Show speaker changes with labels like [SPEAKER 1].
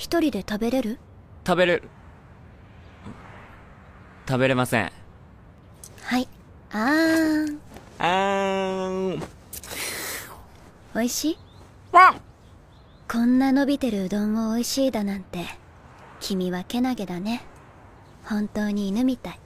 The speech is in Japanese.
[SPEAKER 1] 一人で食べれる？
[SPEAKER 2] 食べれる。食べれません。
[SPEAKER 1] はい。あーん。
[SPEAKER 2] あーん。
[SPEAKER 1] おいしい？
[SPEAKER 2] わん
[SPEAKER 1] こんな伸びてるうどんも美味しいだなんて君はけなげだね。本当に犬みたい。